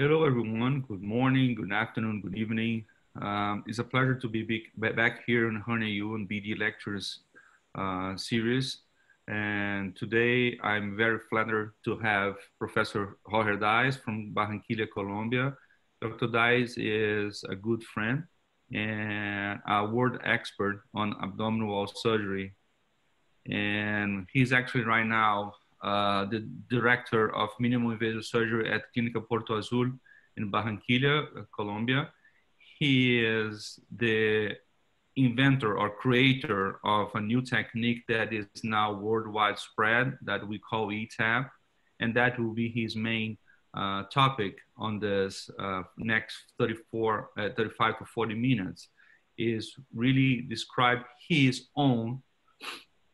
Hello, everyone. Good morning, good afternoon, good evening. Um, it's a pleasure to be back here in Hernia U and BD Lectures uh, series. And today I'm very flattered to have Professor Jorge Daes from Barranquilla, Colombia. Dr. Daes is a good friend and a world expert on abdominal wall surgery. And he's actually right now uh, the director of minimum invasive surgery at Clínica Porto Azul in Barranquilla, Colombia. He is the inventor or creator of a new technique that is now worldwide spread that we call ETEP. And that will be his main uh, topic on this uh, next 34, uh, 35 to 40 minutes is really describe his own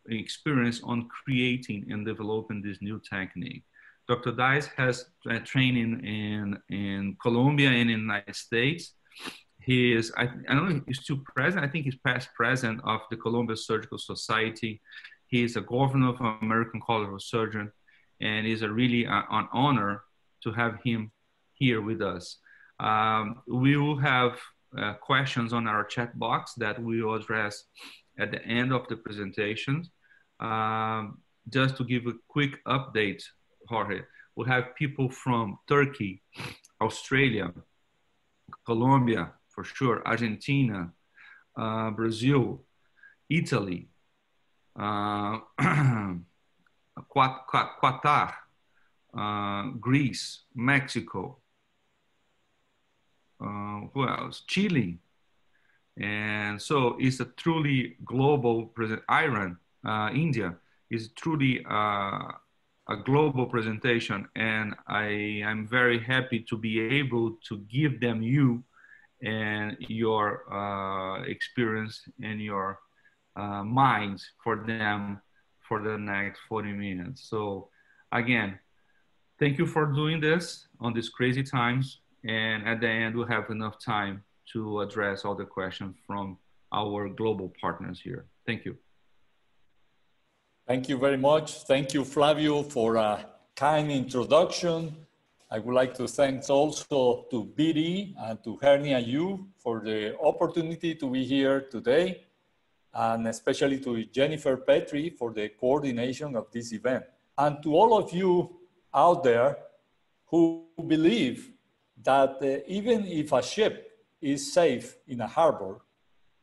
experience on creating and developing this new technique. Dr. Daes has training in, in Colombia and in the United States. He is, I, I don't know he's still present, I think he's past president of the Colombia Surgical Society. He is a governor of American College of Surgeons, and it's a really uh, an honor to have him here with us. Um, we will have uh, questions on our chat box that we will address at the end of the presentations. Um, just to give a quick update, Jorge, we have people from Turkey, Australia, Colombia, for sure, Argentina, uh, Brazil, Italy, uh, Qatar, uh, Greece, Mexico, uh, who else? Chile. And so it's a truly global present. Iran, India is truly uh, a global presentation, and I am very happy to be able to give them you and your uh, experience and your uh, minds for them for the next 40 minutes. So again, thank you for doing this on these crazy times. And at the end, we'll have enough time to address all the questions from our global partners here. Thank you. Thank you very much. Thank you, Flavio, for a kind introduction. I would like to thank also to BD and to Hernia U for the opportunity to be here today, and especially to Jennifer Petrie for the coordination of this event. And to all of you out there who believe that uh, even if a ship is safe in a harbor,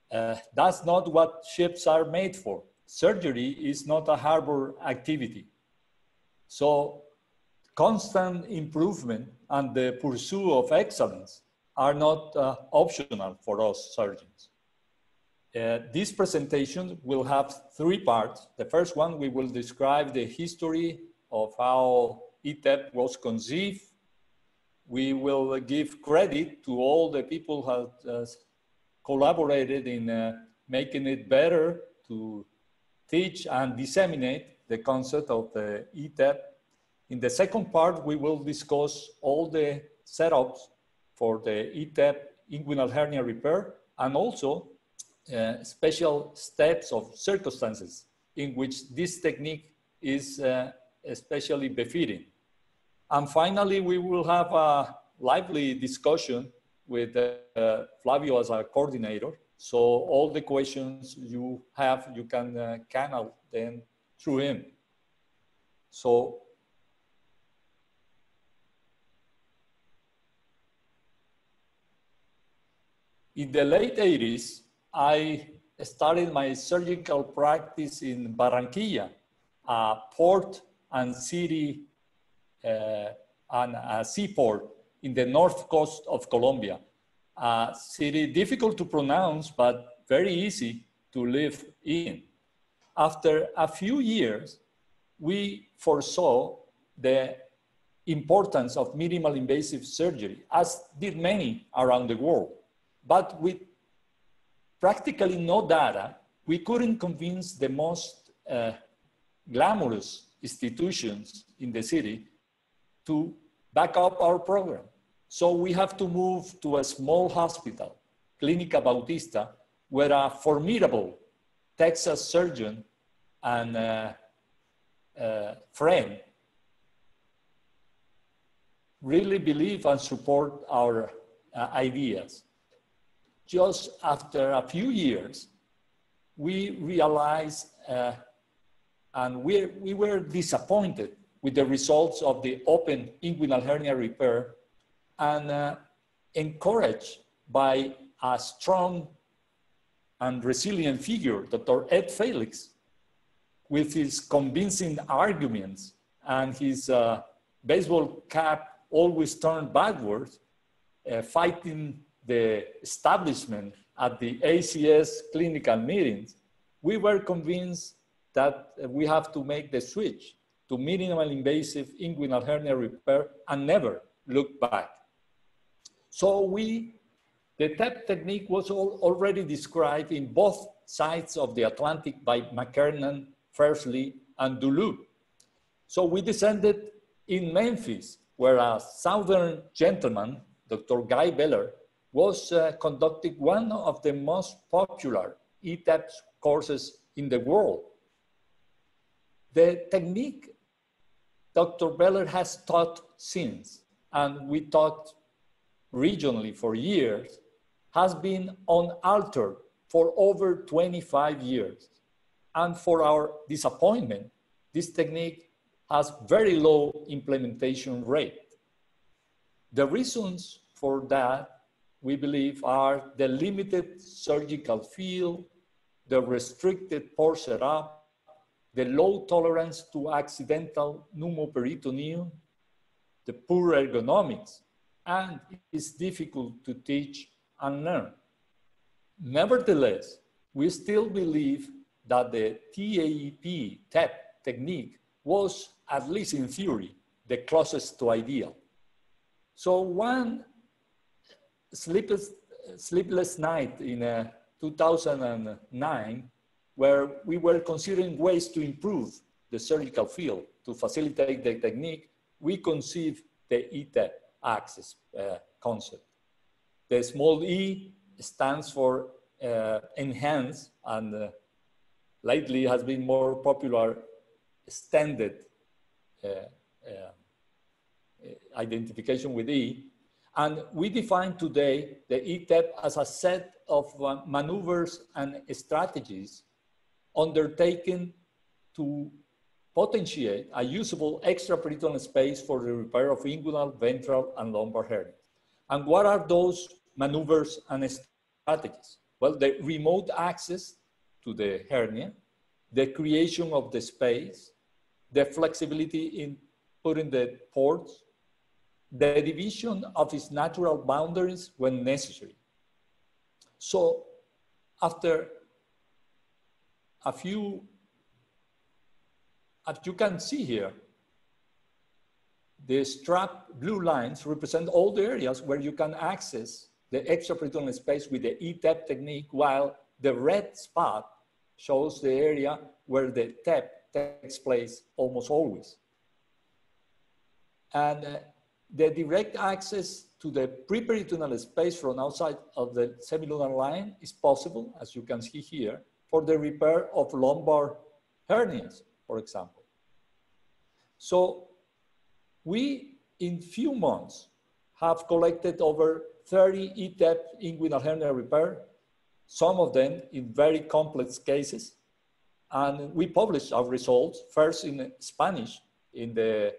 uh, that's not what ships are made for surgery is not a harbor activity. So constant improvement and the pursuit of excellence are not uh, optional for us surgeons. Uh, this presentation will have three parts. The first one, we will describe the history of how ETEP was conceived. We will give credit to all the people who have uh, collaborated in uh, making it better to teach and disseminate the concept of the ETEP. In the second part, we will discuss all the setups for the ETEP inguinal hernia repair and also uh, special steps of circumstances in which this technique is uh, especially befitting. And finally, we will have a lively discussion with uh, Flavio as our coordinator so all the questions you have, you can uh, channel them through him. So in the late 80s, I started my surgical practice in Barranquilla, a port and city uh, and a seaport in the north coast of Colombia a city difficult to pronounce, but very easy to live in. After a few years, we foresaw the importance of minimal invasive surgery, as did many around the world. But with practically no data, we couldn't convince the most uh, glamorous institutions in the city to back up our program. So we have to move to a small hospital, Clínica Bautista, where a formidable Texas surgeon and uh, uh, friend really believe and support our uh, ideas. Just after a few years, we realized uh, and we, we were disappointed with the results of the open inguinal hernia repair and uh, encouraged by a strong and resilient figure, Dr. Ed Felix, with his convincing arguments and his uh, baseball cap always turned backwards, uh, fighting the establishment at the ACS clinical meetings, we were convinced that we have to make the switch to minimal invasive inguinal hernia repair and never look back. So we, the TEP technique was all, already described in both sides of the Atlantic by McKernan, Ferzli, and Dulucq. So we descended in Memphis, where a Southern gentleman, Dr. Guy Voeller, was uh, conducting one of the most popular ETEP courses in the world. The technique Dr. Voeller has taught since, and we taught regionally for years, has been unaltered for over 25 years. And for our disappointment, this technique has very low implementation rate. The reasons for that, we believe, are the limited surgical field, the restricted port setup, the low tolerance to accidental pneumoperitoneum, the poor ergonomics, and it's difficult to teach and learn. Nevertheless, we still believe that the TAEP TEP technique was, at least in theory, the closest to ideal. So one sleepless, sleepless night in uh, 2009, where we were considering ways to improve the surgical field to facilitate the technique, we conceived the ETEP access uh, concept. The small e stands for uh, enhance and uh, lately has been more popular extended uh, uh, identification with E. And we define today the ETEP as a set of uh, maneuvers and strategies undertaken to potentiate a usable extraperitoneal space for the repair of inguinal, ventral, and lumbar hernia. And what are those maneuvers and strategies? Well, the remote access to the hernia, the creation of the space, the flexibility in putting the ports, the division of its natural boundaries when necessary. So after a few, as you can see here, the strap blue lines represent all the areas where you can access the extraperitoneal space with the ETEP technique, while the red spot shows the area where the TEP takes place almost always. And uh, the direct access to the preperitoneal space from outside of the semilunar line is possible, as you can see here, for the repair of lumbar hernias, for example. So we, in few months, have collected over 30 ETEP inguinal hernia repair, some of them in very complex cases. And we published our results first in Spanish in the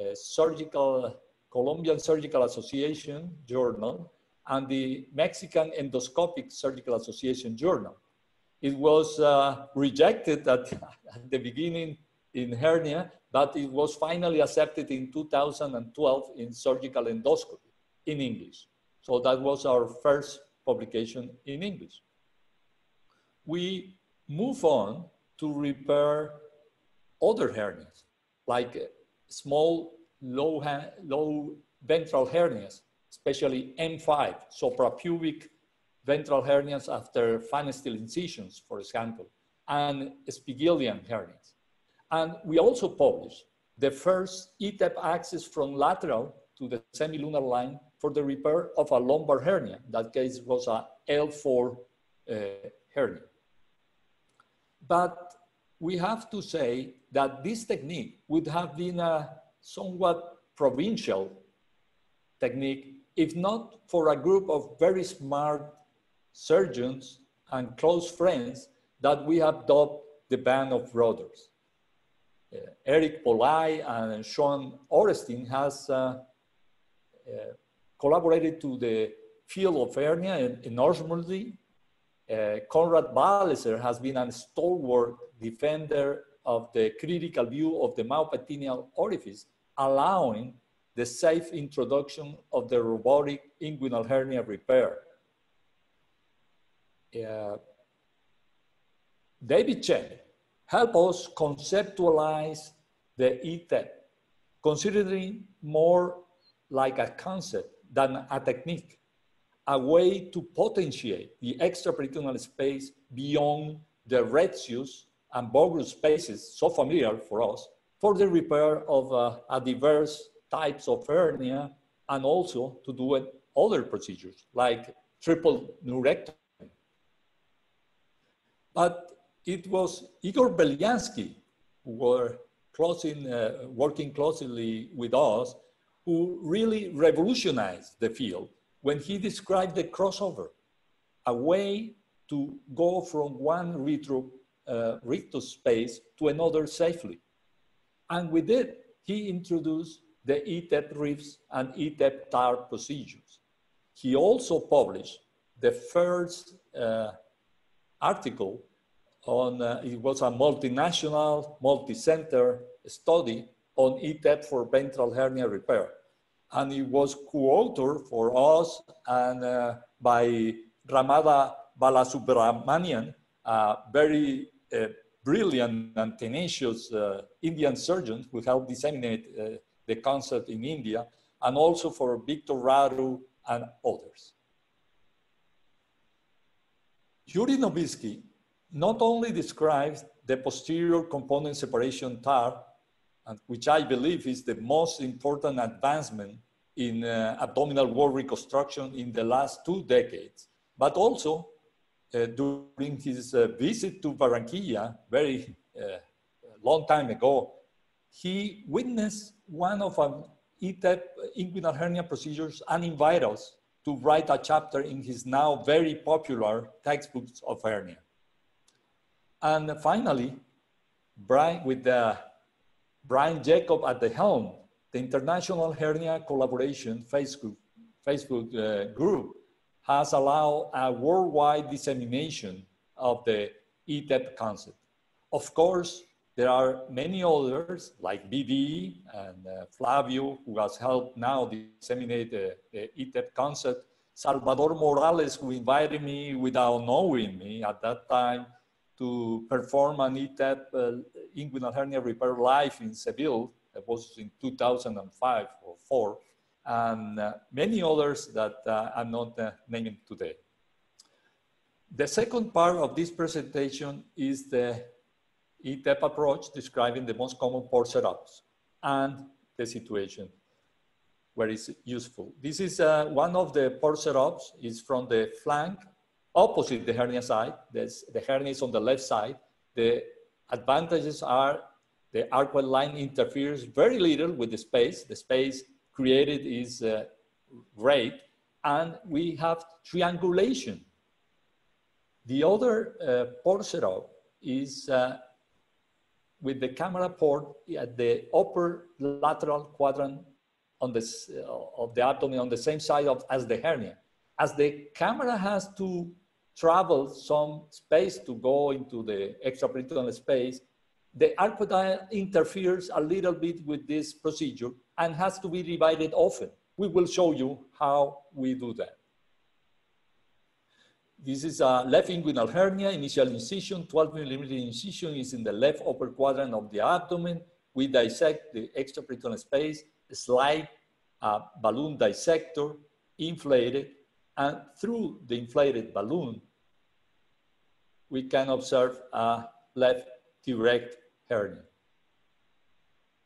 uh, surgical, Colombian Surgical Association journal and the Mexican Endoscopic Surgical Association journal. It was uh, rejected at, at, the beginning in hernia, but it was finally accepted in 2012 in surgical endoscopy in English. So that was our first publication in English. We move on to repair other hernias, like small, low, low ventral hernias, especially M5, suprapubic ventral hernias after Pfannenstiel incisions, for example, and Spigelian hernias. And we also published the first ETEP access from lateral to the semilunar line for the repair of a lumbar hernia. That case was a L4 uh, hernia. But we have to say that this technique would have been a somewhat provincial technique, if not for a group of very smart surgeons and close friends that we have dubbed the Band of Brothers. Uh, Eric Pauli and Sean Orenstein has uh, uh, collaborated to the field of hernia enormously. Uh, Conrad Ballecer has been a stalwart defender of the critical view of the myopectineal orifice, allowing the safe introduction of the robotic inguinal hernia repair. David Chen helped us conceptualize the ETEP, considering more like a concept than a technique, a way to potentiate the extraperitoneal space beyond the Retzius and Bogros spaces so familiar for us for the repair of uh, a diverse types of hernia and also to do other procedures like triple neurectomy. But it was Igor Belyansky who were closing, uh, working closely with us who really revolutionized the field when he described the crossover, a way to go from one retro, uh, rectus space to another safely. And with it, he introduced the ETEP rifts and ETEP TAR procedures. He also published the first uh, article on, uh, it was a multinational, multi-center study on ETEP for ventral hernia repair. And it was co-authored for us and uh, by Ramana Balasubramanian, a very uh, brilliant and tenacious uh, Indian surgeon who helped disseminate uh, the concept in India, and also for Victor Radu and others. Yuri Novitsky not only describes the posterior component separation TAR, which I believe is the most important advancement in uh, abdominal wall reconstruction in the last two decades, but also uh, during his uh, visit to Barranquilla, very uh, long time ago, he witnessed one of an ETEP inguinal hernia procedures and invited us to write a chapter in his now very popular textbooks of hernia. And finally, Brian, with the Brian Jacob at the helm, the International Hernia Collaboration Facebook, Facebook uh, group has allowed a worldwide dissemination of the ETEP concept. Of course, there are many others like BD and uh, Flavio, who has helped now disseminate the, the ETEP concept. Salvador Morales, who invited me without knowing me at that time to perform an ETEP uh, inguinal hernia repair live in Seville. It was in 2005 or four, and uh, many others that uh, I'm not uh, naming today. The second part of this presentation is the ETEP approach describing the most common port setups and the situation where it's useful. This is uh, one of the port setups is from the flank opposite the hernia side. There's, the hernia is on the left side. The advantages are the arcuate line interferes very little with the space. The space created is uh, great. And we have triangulation. The other uh, port setup is uh, with the camera port at the upper lateral quadrant on this, uh, of the abdomen on the same side of, as the hernia. As the camera has to travel some space to go into the extraperitoneal space, the arcuate interferes a little bit with this procedure and has to be divided often. We will show you how we do that. This is a left inguinal hernia, initial incision, 12 millimeter incision is in the left upper quadrant of the abdomen. We dissect the extraperitoneal space, slide a balloon dissector, inflated, and through the inflated balloon, we can observe a left direct hernia.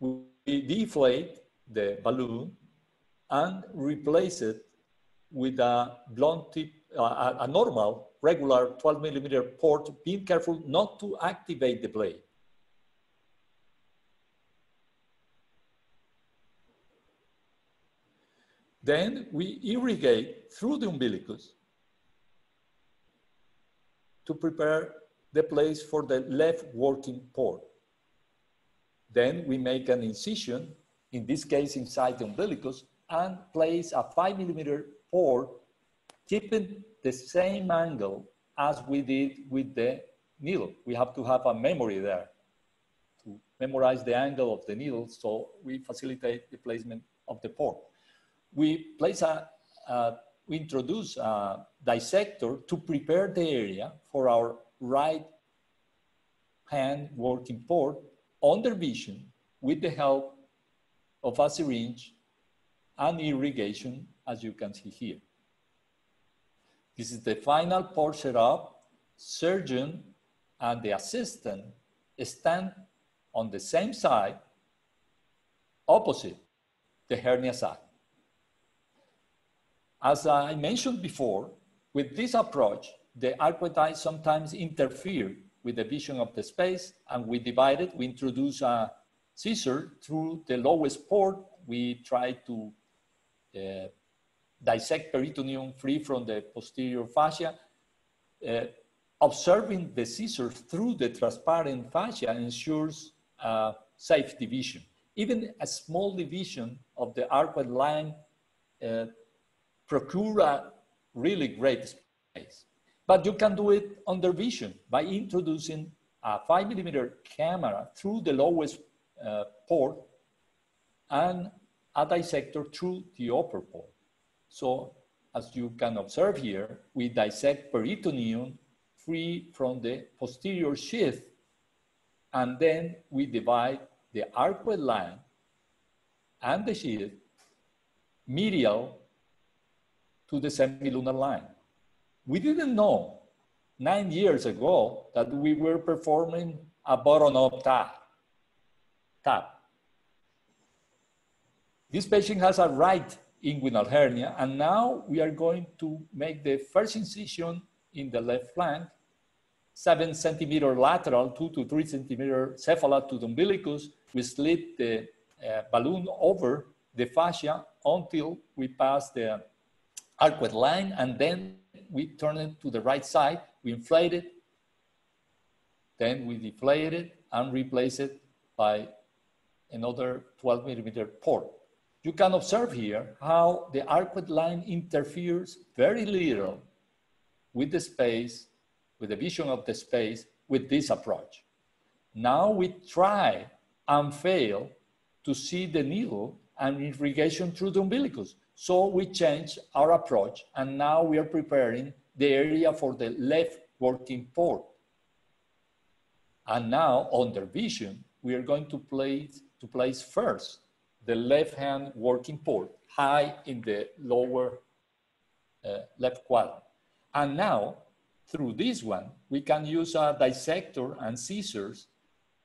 We deflate the balloon and replace it with a blunt tip a, a normal, regular 12 millimeter port, being careful not to activate the blade. Then we irrigate through the umbilicus to prepare the place for the left working port. Then we make an incision, in this case inside the umbilicus, and place a five millimeter port, keeping the same angle as we did with the needle. We have to have a memory there to memorize the angle of the needle, so we facilitate the placement of the port. We place a, a we introduce a dissector to prepare the area for our right hand working port under vision with the help of a syringe and irrigation, as you can see here. This is the final port setup. Surgeon and the assistant stand on the same side, opposite the hernia sac. As I mentioned before, with this approach, the arcuate eye sometimes interfere with the vision of the space and we divide it. We introduce a scissor through the lowest port. We try to uh, dissect peritoneum free from the posterior fascia. Uh, observing the scissors through the transparent fascia ensures uh, safe division. Even a small division of the arcuate line uh, procure a really great space. But you can do it under vision by introducing a five millimeter camera through the lowest uh, port and a dissector through the upper port. So as you can observe here, we dissect peritoneum free from the posterior sheath and then we divide the arcuate line and the sheath medial to the semilunar line. We didn't know nine years ago that we were performing a bottom-up tap. tap. This patient has a right inguinal hernia, and now we are going to make the first incision in the left flank, seven centimeter lateral, two to three centimeter cephala to the umbilicus. We slit the uh, balloon over the fascia until we pass the arcuate line, and then we turn it to the right side, we inflate it, then we deflate it and replace it by another 12 millimeter port. You can observe here how the arcuate line interferes very little with the space, with the vision of the space with this approach. Now we try and fail to see the needle and irrigation through the umbilicus. So we change our approach and now we are preparing the area for the left working port. And now under vision, we are going to place, to place first the left hand working port high in the lower uh, left quadrant. And now through this one, we can use a dissector and scissors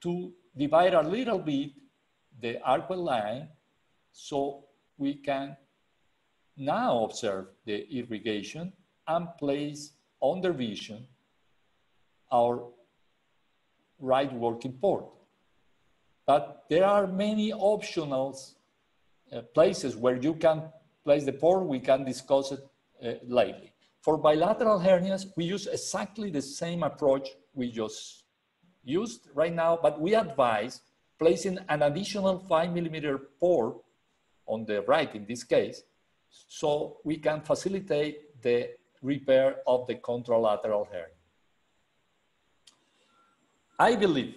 to divide a little bit the arcuate line so we can now observe the irrigation and place under vision our right working port. But there are many optional uh, places where you can place the port. We can discuss it uh, later. For bilateral hernias, we use exactly the same approach we just used right now, but we advise placing an additional five millimeter port on the right in this case, so we can facilitate the repair of the contralateral hernia. I believe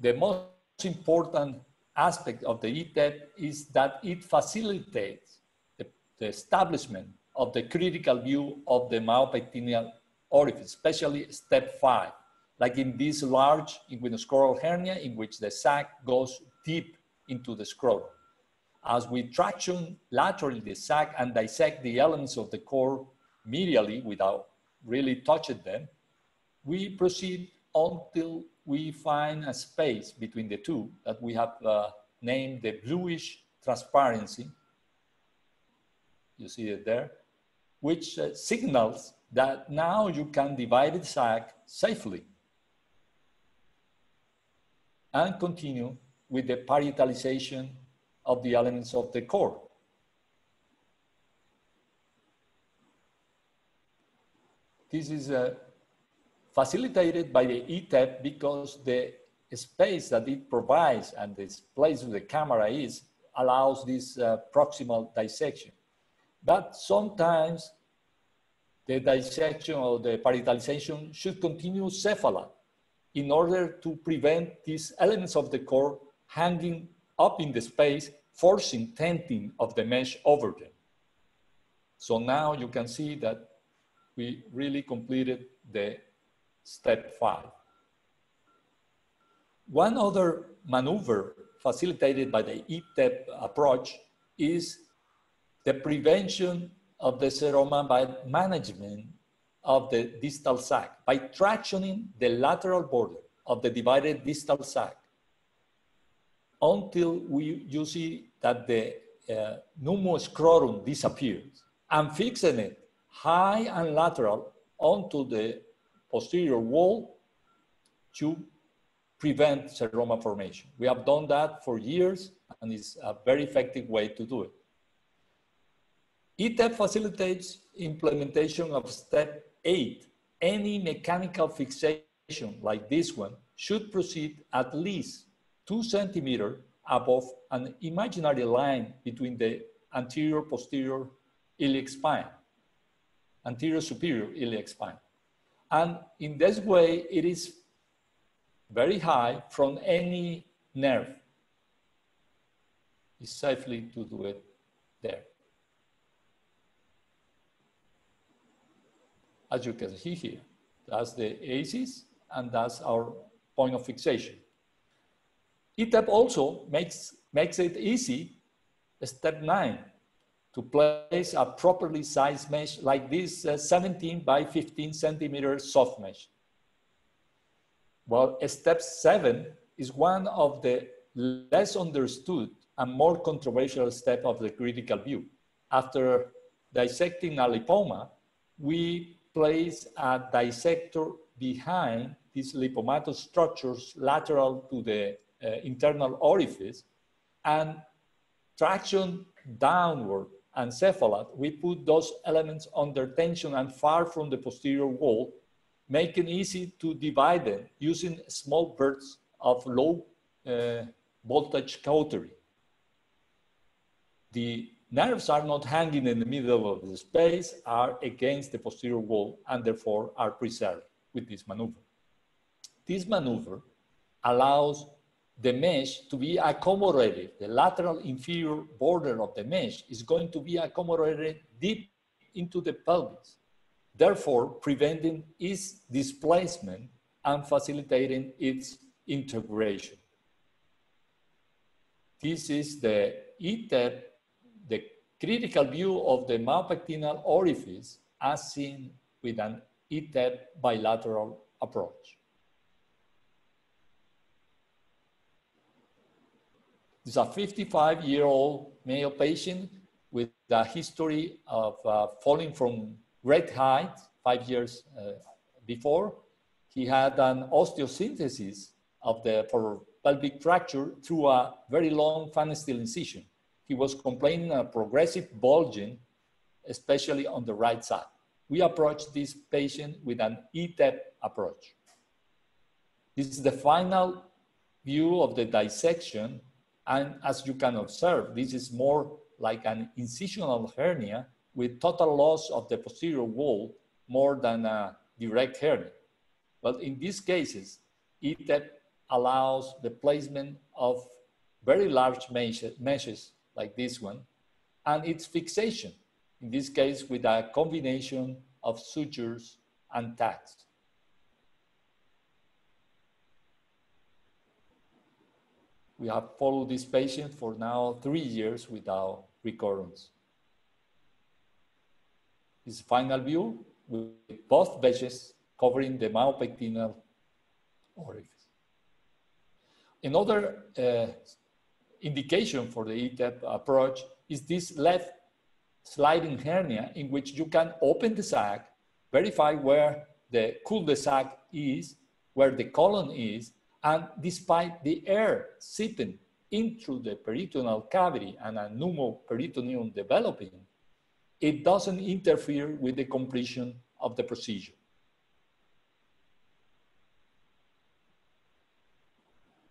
the most important aspect of the ETEP is that it facilitates the, the establishment of the critical view of the myopectineal orifice, especially step five, like in this large inguinoscrotal hernia in which the sac goes deep into the scrotum. As we traction laterally the sac and dissect the elements of the core medially without really touching them, we proceed until we find a space between the two that we have uh, named the bluish transparency. You see it there, which uh, signals that now you can divide the sac safely and continue with the parietalization of the elements of the core. This is a facilitated by the ETEP because the space that it provides and this place where the camera is allows this uh, proximal dissection. But sometimes the dissection or the parietalization should continue cephala in order to prevent these elements of the core hanging up in the space, forcing tenting of the mesh over them. So now you can see that we really completed the step five. One other maneuver facilitated by the ETEP approach is the prevention of the seroma by management of the distal sac by tractioning the lateral border of the divided distal sac until we, you see that the uh, pneumoscrotum disappears and fixing it high and lateral onto the posterior wall to prevent seroma formation. We have done that for years and it's a very effective way to do it. ETEP facilitates implementation of step eight. Any mechanical fixation like this one should proceed at least two centimeter above an imaginary line between the anterior posterior iliac spine, anterior superior iliac spine. And in this way, it is very high from any nerve. It's safely to do it there. As you can see here, that's the axis and that's our point of fixation. ETEP also makes, makes it easy, step nine, to place a properly sized mesh like this uh, 17 by 15 centimeter soft mesh. Well, step seven is one of the less understood and more controversial step of the critical view. After dissecting a lipoma, we place a dissector behind these lipomatous structures lateral to the uh, internal orifice and traction downward and cephalad, we put those elements under tension and far from the posterior wall, making easy to divide them using small bursts of low uh, voltage cautery. The nerves are not hanging in the middle of the space, are against the posterior wall, and therefore are preserved with this maneuver. This maneuver allows the mesh to be accommodated. The lateral inferior border of the mesh is going to be accommodated deep into the pelvis, therefore preventing its displacement and facilitating its integration. This is the ETEP, the critical view of the myopectineal orifice as seen with an ETEP bilateral approach. This is a 55 year old male patient with a history of uh, falling from great height five years uh, before. He had an osteosynthesis of the for pelvic fracture through a very long Pfannenstiel incision. He was complaining of progressive bulging, especially on the right side. We approached this patient with an ETEP approach. This is the final view of the dissection and as you can observe, this is more like an incisional hernia with total loss of the posterior wall more than a direct hernia. But in these cases, ETEP allows the placement of very large meshes like this one and its fixation, in this case with a combination of sutures and tacks. We have followed this patient for now three years without recurrence. This final view with both wedges covering the myopectineal orifice. Another uh, indication for the ETEP approach is this left sliding hernia in which you can open the sac, verify where the cul-de-sac is, where the colon is, and despite the air seeping into the peritoneal cavity and a pneumoperitoneum developing, it doesn't interfere with the completion of the procedure.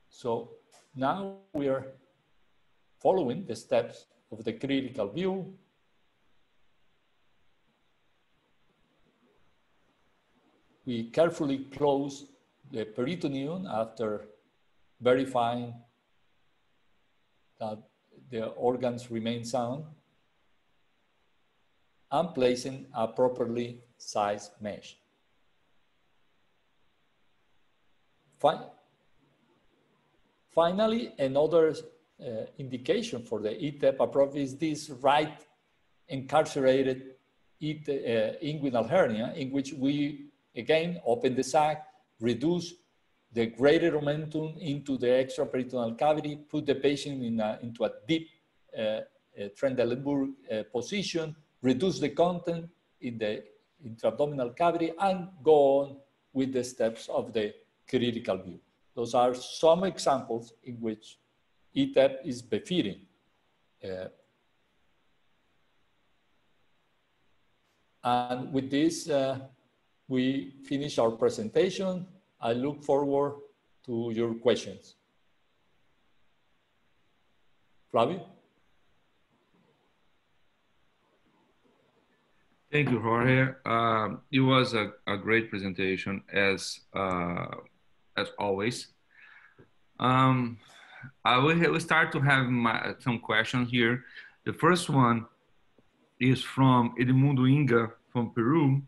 So now we are following the steps of the critical view. We carefully close the peritoneum after verifying that the organs remain sound and placing a properly sized mesh. Finally, another uh, indication for the ETEP approach is this right incarcerated uh, inguinal hernia in which we, again, open the sac, reduce the greater omentum into the extraperitoneal cavity, put the patient in a, into a deep uh, uh, Trendelenburg uh, position, reduce the content in the intra-abdominal cavity, and go on with the steps of the critical view. Those are some examples in which ETEP is befitting. Uh, and with this, uh, we finish our presentation. I look forward to your questions. Flavio? Thank you, Jorge. Um, it was a, a, great presentation as uh, as always. Um, I will, start to have my, some questions here. The first one is from Edmundo Inga from Peru.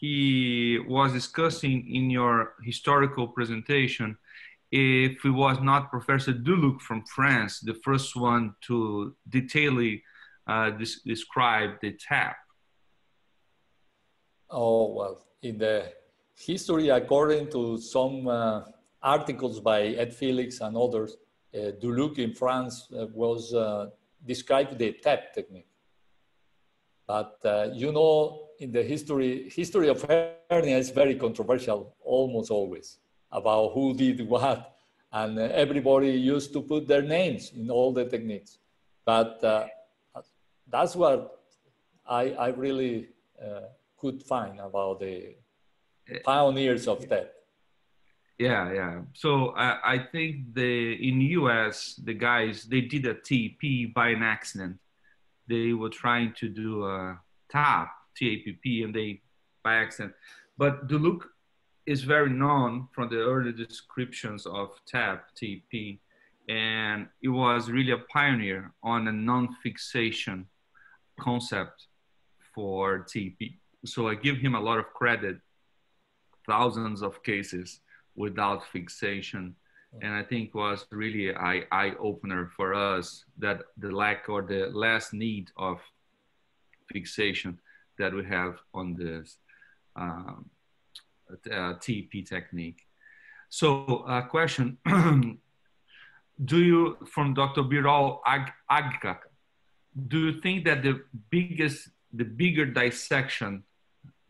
He was discussing in your historical presentation if it was not Professor Dulucq from France, the first one to detailedly uh, describe the tap. Oh, well, in the history, according to some uh, articles by Ed Felix and others, uh, Dulucq in France uh, was uh, described the tap technique. But uh, you know, in the history, history of hernia is very controversial, almost always, about who did what. And uh, everybody used to put their names in all the techniques. But uh, that's what I, I really could find about the pioneers of that. Yeah, yeah. So I, I think the in US the guys they did a TP by an accident. They were trying to do a TAP TAPP and they by accident. But Dulucq is very known from the early descriptions of TAP TP, and it was really a pioneer on a non-fixation concept for TP. So I give him a lot of credit. Thousands of cases without fixation. And I think was really eye, eye opener for us that the lack or the less need of fixation that we have on this um, uh, TP technique. So a uh, question, do you, from Dr. Biral Ag do you think that the biggest, the bigger dissection,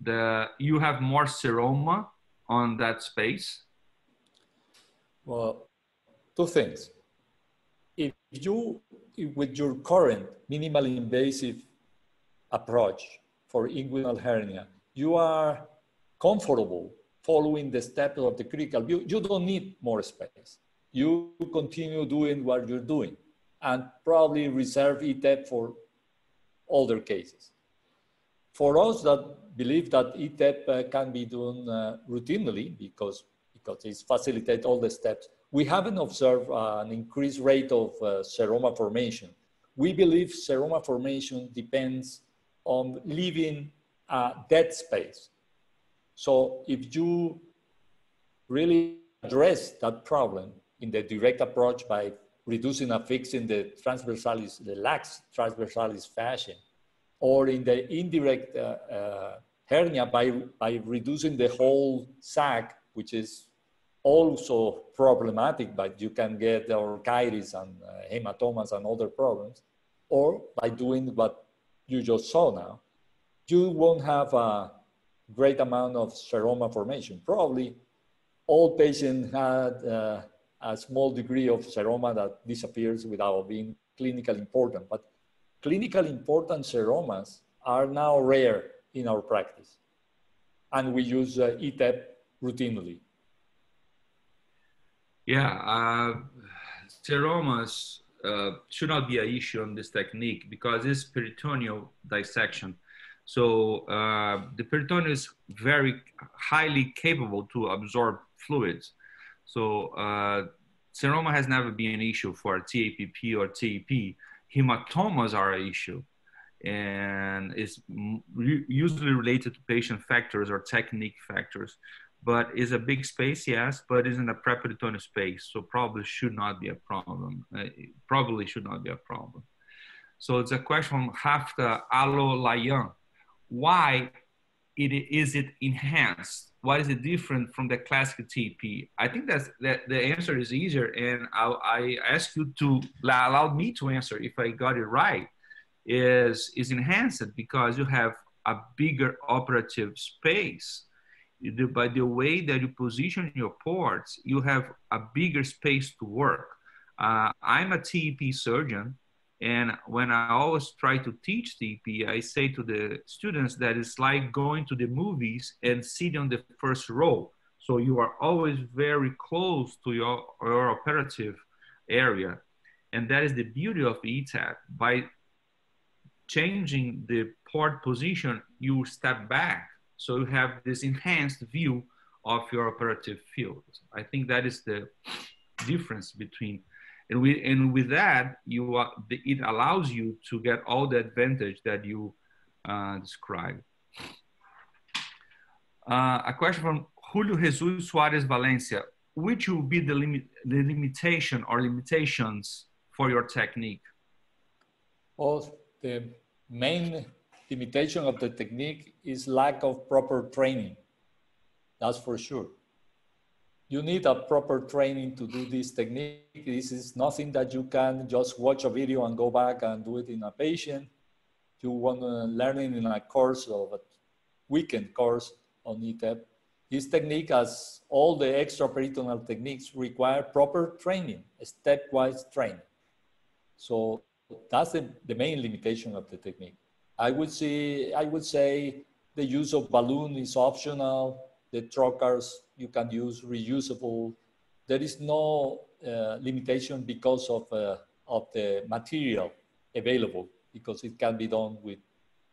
the you have more seroma on that space well, two things. If you, with your current minimally invasive approach for inguinal hernia, you are comfortable following the steps of the critical view, you don't need more space. You continue doing what you're doing and probably reserve ETEP for older cases. For us that believe that ETEP uh, can be done uh, routinely because because it facilitates all the steps. We haven't observed uh, an increased rate of uh, seroma formation. We believe seroma formation depends on leaving a dead space. So if you really address that problem in the direct approach by reducing and fixing the transversalis, the lax transversalis fascia, or in the indirect uh, uh, hernia by, by reducing the whole sac, which is also problematic, but you can get orchitis and uh, hematomas and other problems, or by doing what you just saw now, you won't have a great amount of seroma formation. Probably all patients had uh, a small degree of seroma that disappears without being clinically important, but clinically important seromas are now rare in our practice. And we use uh, ETEP routinely. Yeah, uh, seromas uh, should not be an issue on this technique because it's peritoneal dissection. So uh, the peritoneum is very highly capable to absorb fluids. So uh, seroma has never been an issue for TAPP or TEP. Hematomas are an issue and it's usually related to patient factors or technique factors but is a big space, yes, but is in a preperitoneal space, so probably should not be a problem. Uh, probably should not be a problem. So it's a question from Hafta Alo Layan. Why it, is it enhanced? Why is it different from the classic TP? I think that's, that the answer is easier, and I, I ask you to allow me to answer if I got it right. Is is enhanced because you have a bigger operative space by the way that you position your ports, you have a bigger space to work. Uh, I'm a TEP surgeon, and when I always try to teach TEP, I say to the students that it's like going to the movies and sitting on the first row. So you are always very close to your, your operative area. And that is the beauty of ETEP. By changing the port position, you step back so you have this enhanced view of your operative field. I think that is the difference between, and, we, and with that, you are, it allows you to get all the advantage that you uh, described. Uh, a question from Julio Jesus Suarez Valencia. Which will be the, limit, the limitation or limitations for your technique? Well, the main limitation of the technique is lack of proper training. That's for sure. You need a proper training to do this technique. This is nothing that you can just watch a video and go back and do it in a patient. You want to learn it in a course of a weekend course on ETEP. This technique, as all the extraperitoneal techniques, require proper training, stepwise training. So that's the, the main limitation of the technique. I would say, I would say the use of balloon is optional. The trocars you can use reusable. There is no uh, limitation because of, uh, of the material available because it can be done with,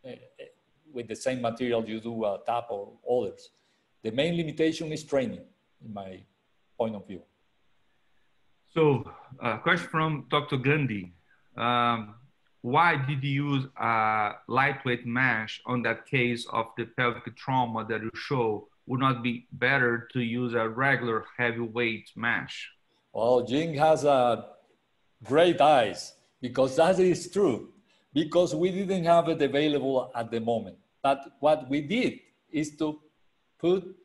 uh, with the same material you do a tap or others. The main limitation is training in my point of view. So, a uh, question from Dr. Gandhi. Um, why did you use a lightweight mesh on that case of the pelvic trauma that you show? Would not be better to use a regular heavyweight mesh? Well, Jing has a great eyes because that is true. Because we didn't have it available at the moment. But what we did is to put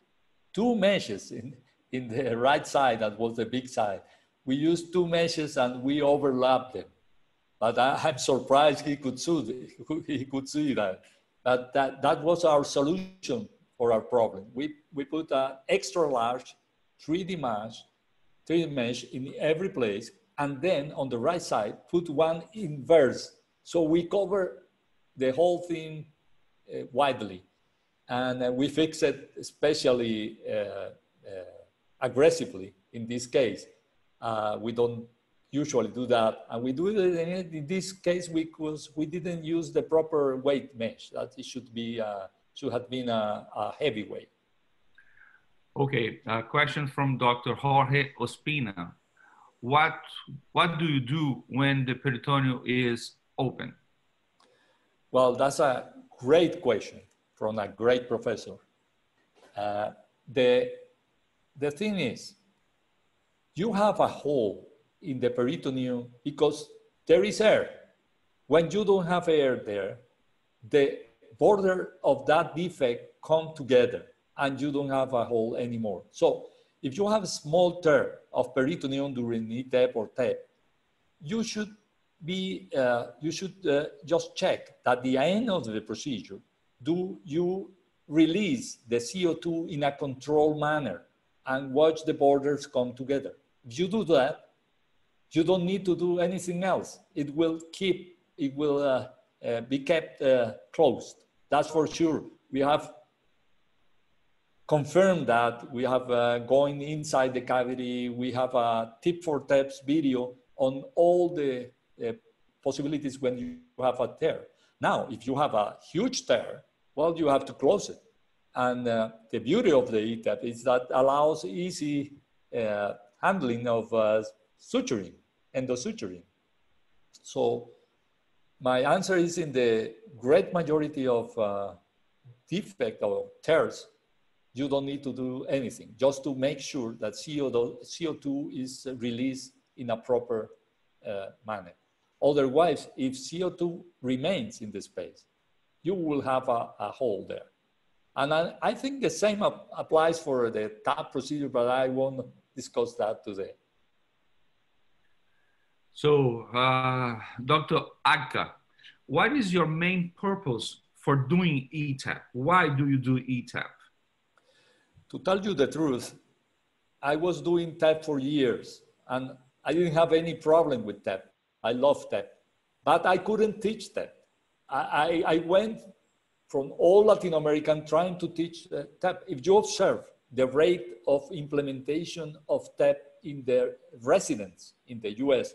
two meshes in, in the right side, that was the big side. We used two meshes and we overlapped them. But I, am surprised he could see, he could see that. But that, that was our solution for our problem. We, we put an extra large 3D mesh, 3D mesh in every place, and then on the right side, put one inverse. So we cover the whole thing uh, widely. And uh, we fix it especially uh, uh aggressively in this case. Uh, we don't usually do that. And we do it in this case because we didn't use the proper weight mesh. That it should be uh, should have been a, a heavy weight. Okay, a question from Dr. Jorge Ospina. What what do you do when the peritoneum is open? Well, that's a great question from a great professor. Uh, the the thing is, you have a hole in the peritoneum because there is air. When you don't have air there, the border of that defect come together and you don't have a hole anymore. So if you have a small tear of peritoneum during ETEP or TAP, you should be, uh, you should uh, just check that the end of the procedure, do you release the CO2 in a controlled manner and watch the borders come together. If you do that, you don't need to do anything else. It will keep, it will uh, uh, be kept uh, closed. That's for sure. We have confirmed that we have uh, going inside the cavity. We have a tip for taps video on all the uh, possibilities when you have a tear. Now, if you have a huge tear, well, you have to close it. And uh, the beauty of the ETEP is that allows easy handling of suturing, endosuturing. So my answer is in the great majority of uh, defect or tears, you don't need to do anything, just to make sure that CO2 is released in a proper uh, manner. Otherwise, if CO2 remains in the space, you will have a, a hole there. And I, I, think the same applies for the TAP procedure, but I won't discuss that today. So, uh, Dr. Agca, what is your main purpose for doing ETEP? Why do you do ETEP? To tell you the truth, I was doing TAP for years and I didn't have any problem with TAP. I love TAP, but I couldn't teach TAP. I, I, I went from all Latin American trying to teach uh, TAP. If you observe the rate of implementation of TAP in their residents in the US,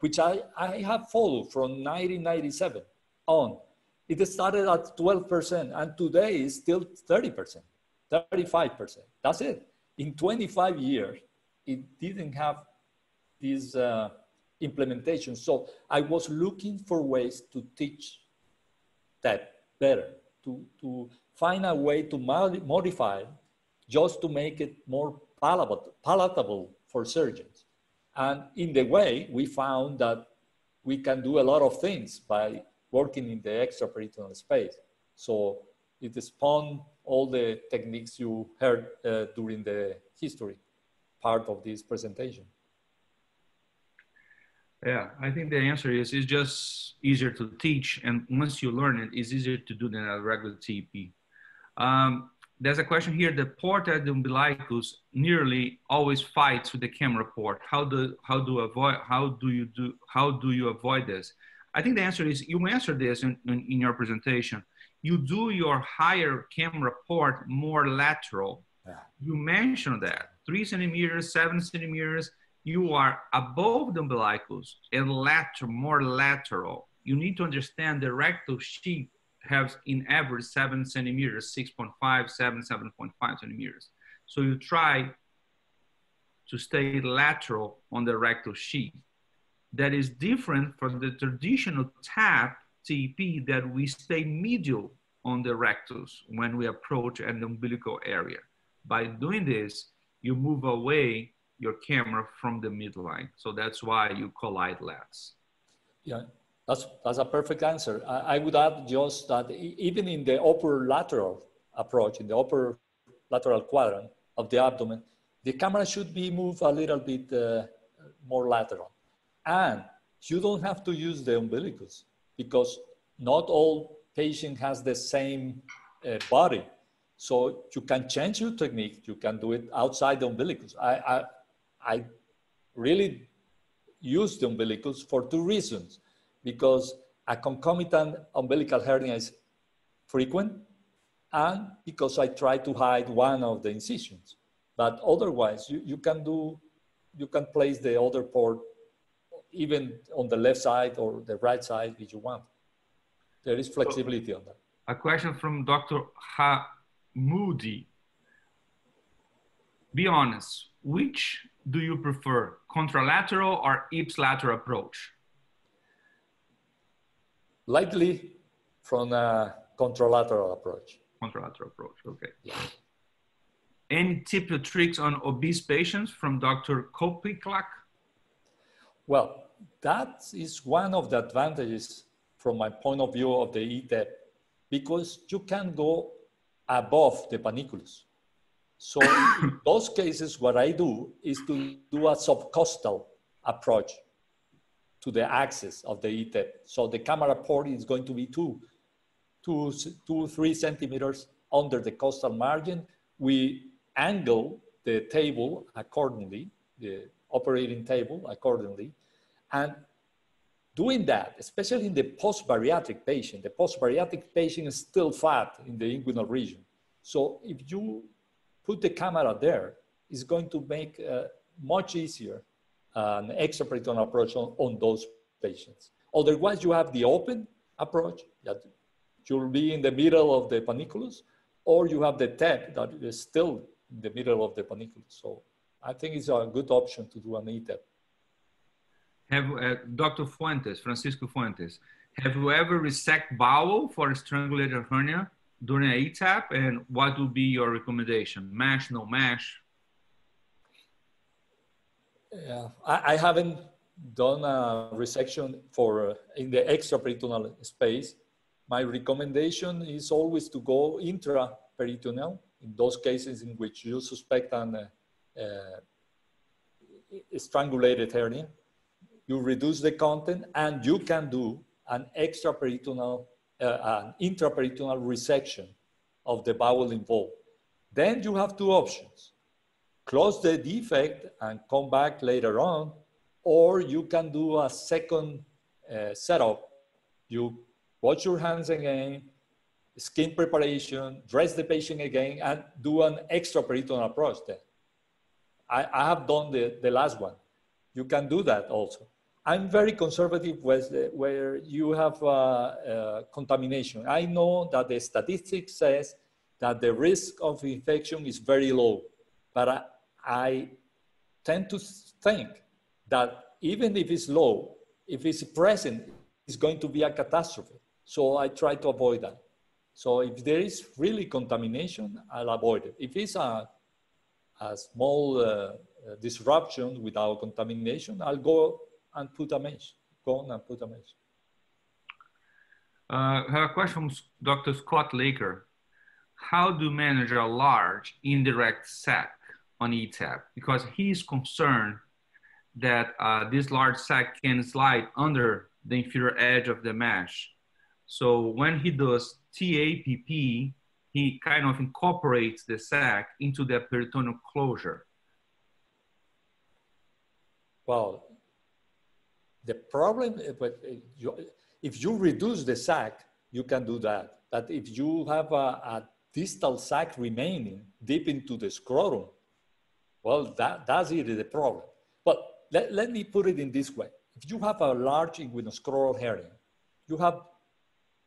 which I, I have followed from 1997 on, it started at 12% and today is still 30%, 35%. That's it. In 25 years, it didn't have this uh, implementation. So I was looking for ways to teach that better, to, to find a way to modify just to make it more palatable, palatable for surgeons. And in the way, we found that we can do a lot of things by working in the extraperitoneal space. So it spawned all the techniques you heard uh, during the history part of this presentation. Yeah, I think the answer is it's just easier to teach, and once you learn it, it's easier to do than a regular TP. Um, there's a question here. The port at the umbilicus nearly always fights with the camera port. How do how do avoid how do you do how do you avoid this? I think the answer is you answered this in, in, in your presentation. You do your higher camera port more lateral. Yeah. You mentioned that three centimeters, seven centimeters. You are above the umbilicus and lateral, more lateral. You need to understand the rectal sheath has in average seven centimeters, 6.5, 7, 7.5 centimeters. So you try to stay lateral on the rectal sheath. That is different from the traditional tap TP that we stay medial on the rectus when we approach an umbilical area. By doing this, you move away your camera from the midline. So that's why you collide less. Yeah, that's, that's a perfect answer. I, I, would add just that even in the upper lateral approach, in the upper lateral quadrant of the abdomen, the camera should be moved a little bit uh, more lateral. And you don't have to use the umbilicus because not all patient has the same uh, body. So you can change your technique. You can do it outside the umbilicus. I, I, I really use the umbilicus for two reasons because a concomitant umbilical hernia is frequent and because I try to hide one of the incisions. But otherwise, you, you can do, you can place the other port even on the left side or the right side if you want. There is flexibility so, on that. A question from Dr. Ha Moody. Be honest, which do you prefer, contralateral or ipsilateral approach? Likely from a contralateral approach. Contralateral approach, okay. Any tip or tricks on obese patients from Dr. Kopiklak? Well, that is one of the advantages from my point of view of the ETEP because you can go above the panniculus. So in those cases, what I do is to do a subcostal approach to the axis of the ETEP. So the camera port is going to be two, two, two, three centimeters under the costal margin. We angle the table accordingly, the operating table accordingly. And doing that, especially in the post-bariatric patient, the post-bariatric patient is still fat in the inguinal region. So if you put the camera there is going to make uh, much easier an extraperitoneal approach on, on those patients. Otherwise, you have the open approach that you'll be in the middle of the panniculus, or you have the TEP that is still in the middle of the panniculus. So I think it's a good option to do an ETEP. Have uh, Dr. Fuentes, Francisco Fuentes, have you ever resect bowel for a strangulated hernia during a ETEP? And what would be your recommendation? Mesh, no mesh? Yeah, I, I haven't done a resection for uh, in the extraperitoneal space. My recommendation is always to go intraperitoneal in those cases in which you suspect an uh, uh, strangulated hernia. You reduce the content and you can do an extraperitoneal, uh, an intraperitoneal resection of the bowel involved. Then you have two options. Close the defect and come back later on, or you can do a second uh, setup. You wash your hands again, skin preparation, dress the patient again, and do an extra peritoneal approach then. I, I have done the, the last one. You can do that also. I'm very conservative with the, where you have uh, uh, contamination. I know that the statistics says that the risk of infection is very low, but I, tend to think that even if it's low, if it's present, it's going to be a catastrophe. So I try to avoid that. So if there is really contamination, I'll avoid it. If it's a, a small uh, disruption without contamination, I'll go and put a mesh. Go on and put a mesh. Uh, I have a question from Dr. Scott Laker. How do you manage a large indirect sac on ETEP? Because he's concerned that uh, this large sac can slide under the inferior edge of the mesh. So when he does TAPP, he kind of incorporates the sac into the peritoneal closure. Well, the problem, eh, but eh, if you reduce the sac, you can do that. But if you have a, a distal sac remaining deep into the scrotum, well, that, that's really the problem. But let, let me put it in this way. If you have a large inguinoscrotal hernia, you have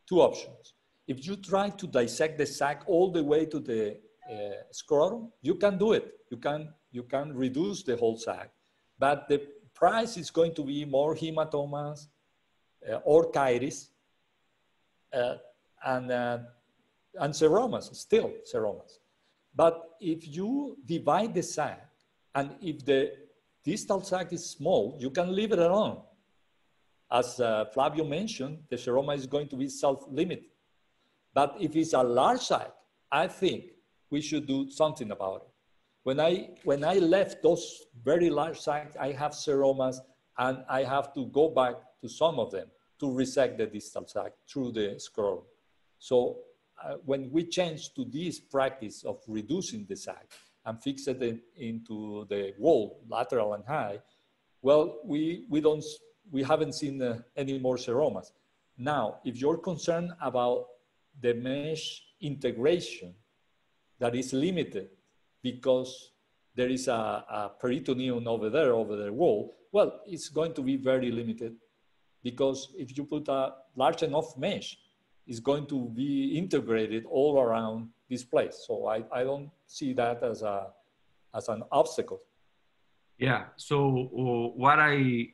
two options. If you try to dissect the sac all the way to the uh, scrotum, you can do it. You can, you can reduce the whole sac. But the price is going to be more hematomas uh, or caries uh, and, uh, and seromas, still seromas. But if you divide the sac and if the distal sac is small, you can leave it alone. As uh, Flavio mentioned, the seroma is going to be self-limited. But if it's a large sac, I think we should do something about it. When I, when I left those very large sacs, I have seromas and I have to go back to some of them to resect the distal sac through the scroll. So uh, when we change to this practice of reducing the sac and fix it in, into the wall, lateral and high, well, we, we, don't, we haven't seen uh, any more seromas. Now, if you're concerned about the mesh integration that is limited because there is a, a peritoneum over there, over the wall, well, it's going to be very limited because if you put a large enough mesh, it's going to be integrated all around this place. So I, I don't see that as, a, as an obstacle. Yeah, so uh, what I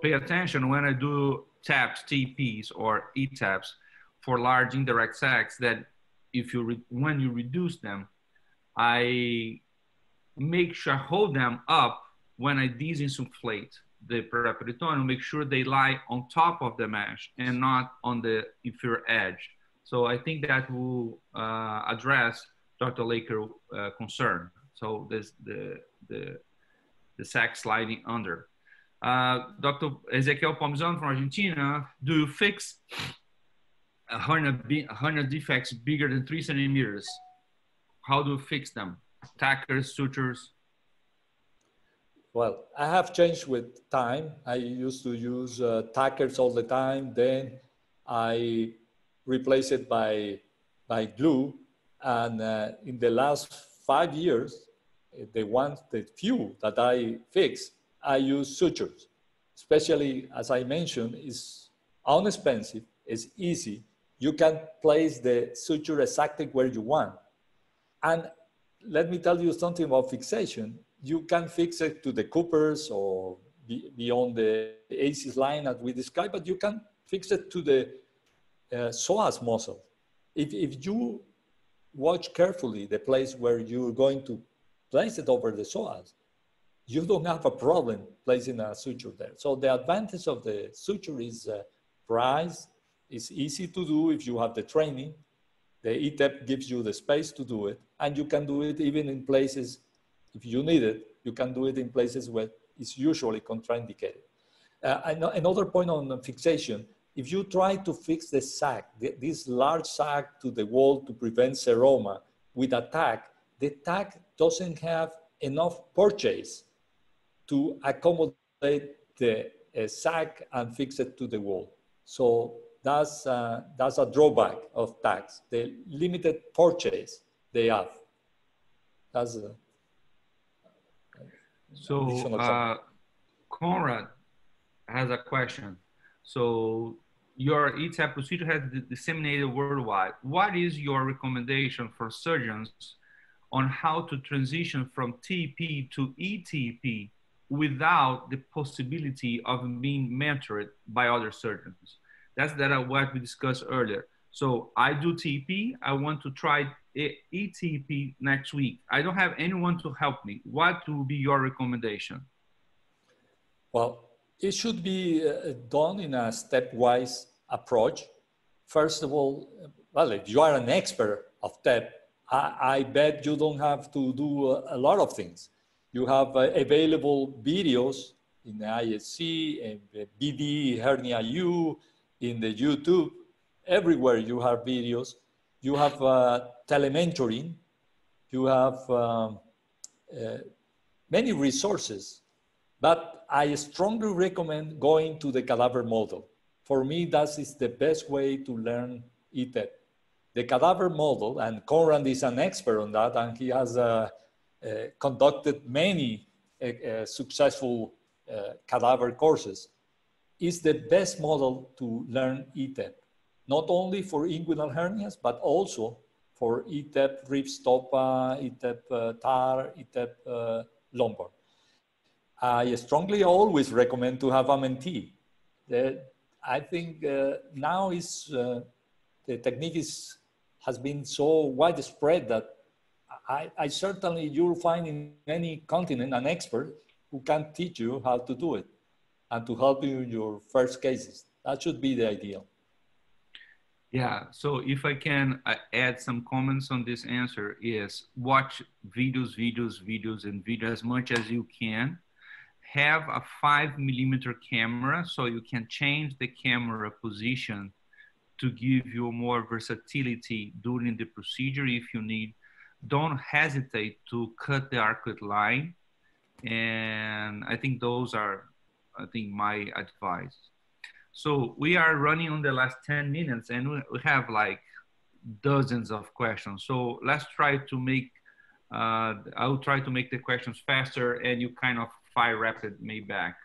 pay attention when I do taps, TPs or E-taps for large indirect sacs that if you, when you reduce them, I make sure I hold them up when I disinflate the periperitoneum, make sure they lie on top of the mesh and not on the inferior edge. So I think that will uh, address Dr. Laker uh, concern. So this the the the sac sliding under. Uh, Dr. Ezequiel Palmisano from Argentina, do you fix a hernia, hernia defects bigger than three centimeters how do you fix them? Tackers, sutures? Well, I have changed with time. I used to use uh, tackers all the time. Then I replaced it by, by glue. And uh, in the last five years, the ones, the few that I fix, I use sutures. Especially, as I mentioned, is inexpensive, it's easy. You can place the suture exactly where you want. And let me tell you something about fixation. You can fix it to the Coopers or beyond the ACES line that we described, but you can fix it to the uh, psoas muscle. If, if you watch carefully the place where you're going to place it over the psoas, you don't have a problem placing a suture there. So the advantage of the suture is uh, price, it's easy to do if you have the training. The ETEP gives you the space to do it, and you can do it even in places, if you need it, you can do it in places where it's usually contraindicated. Uh, another point on fixation, if you try to fix the sac, this large sac to the wall to prevent seroma with a tack, the tack doesn't have enough purchase to accommodate the uh, sac and fix it to the wall. So that's, uh, that's a drawback of tax, the limited purchase they have. That's a, so uh, Conrad has a question. So your ETEP procedure has disseminated worldwide. What is your recommendation for surgeons on how to transition from TP to ETP without the possibility of being mentored by other surgeons? That's that what we discussed earlier. So I do TP. I want to try ETP next week. I don't have anyone to help me. What will be your recommendation? Well, it should be uh, done in a stepwise approach. First of all, well, if you are an expert of TEP, I, I bet you don't have to do a, a lot of things. You have uh, available videos in the ISC, and BD Hernia U, in the YouTube, everywhere you have videos. You have uh, telementoring. You have um, uh, many resources, but I strongly recommend going to the cadaver model. For me, that is the best way to learn ETEP. The cadaver model, and Conrad is an expert on that, and he has uh, uh conducted many uh, uh, successful cadaver courses is the best model to learn ETEP, not only for inguinal hernias, but also for ETEP Rives-Stoppa, ETEP uh, TAR, ETEP uh, lumbar. I strongly always recommend to have a mentee. The, I think uh, now is uh, the technique is, has been so widespread that I, I certainly you'll find in any continent an expert who can teach you how to do it and to help you in your first cases. That should be the ideal. Yeah, so if I can uh, add some comments on this answer is watch videos, videos, videos, and videos as much as you can. Have a five millimeter camera so you can change the camera position to give you more versatility during the procedure if you need. Don't hesitate to cut the arcuate line. And I think those are I think my advice. So we are running on the last 10 minutes and we have like dozens of questions. So let's try to make, uh, I'll try to make the questions faster and you kind of fire rapid me back.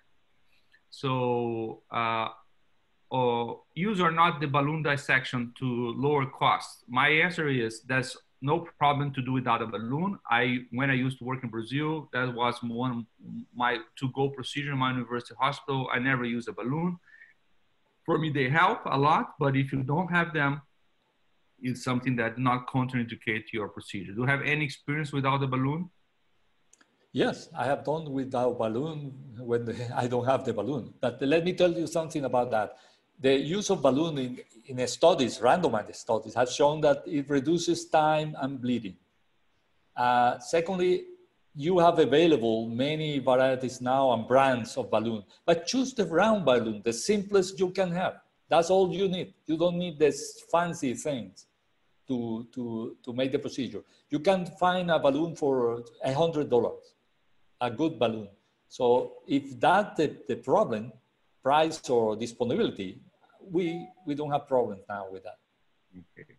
So uh, uh, use or not the balloon dissection to lower costs? My answer is that's no problem to do without a balloon. I when I used to work in Brazil, that was one my to-go procedure in my university hospital. I never used a balloon. For me, they help a lot, but if you don't have them, it's something that not contraindicate your procedure. Do you have any experience without a balloon? Yes, I have done without balloon when the, I don't have the balloon. But let me tell you something about that the use of balloon in, in studies, randomized studies, has shown that it reduces time and bleeding. Uh, secondly, you have available many varieties now and brands of balloon, but choose the round balloon, the simplest you can have. That's all you need. You don't need this fancy things to, to, to make the procedure. You can find a balloon for a $100, a good balloon. So if that's the, the problem, price or disponibility, we we don't have problems now with that. Okay.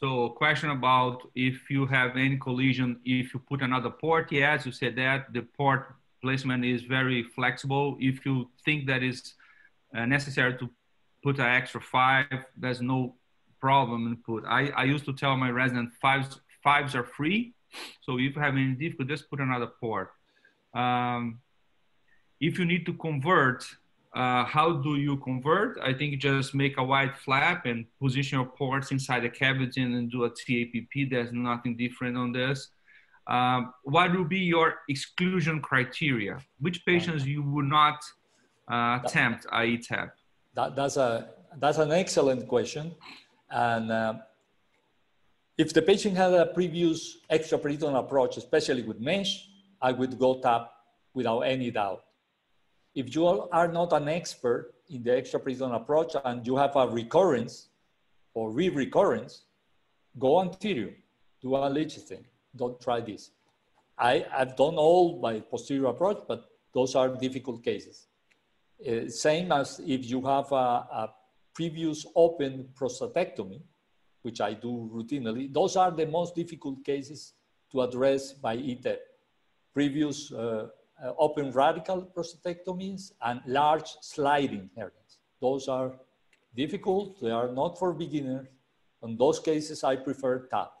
So question about if you have any collision, if you put another port, yes, you said that the port placement is very flexible. If you think that is uh, necessary to put an extra five, there's no problem in put. I, I used to tell my resident fives, fives are free. So if you have any difficulty, just put another port. Um, if you need to convert, uh, how do you convert? I think just make a wide flap and position your ports inside the cavity and do a TAPP. There's nothing different on this. Um, what will be your exclusion criteria? Which patients you would not uh, attempt ETEP? That, that's, a, that's an excellent question. And uh, if the patient had a previous extraperitoneal approach, especially with mesh, I would go tap without any doubt. If you are not an expert in the extraperitoneal approach and you have a recurrence or re-recurrence, go anterior, do a Lichtenstein. Don't try this. I, I've done all by posterior approach, but those are difficult cases. Uh, same as if you have a, a previous open prostatectomy, which I do routinely, those are the most difficult cases to address by ETEP. Previous uh, uh, open radical prostatectomies and large sliding hernias. Those are difficult, they are not for beginners. In those cases, I prefer TAP.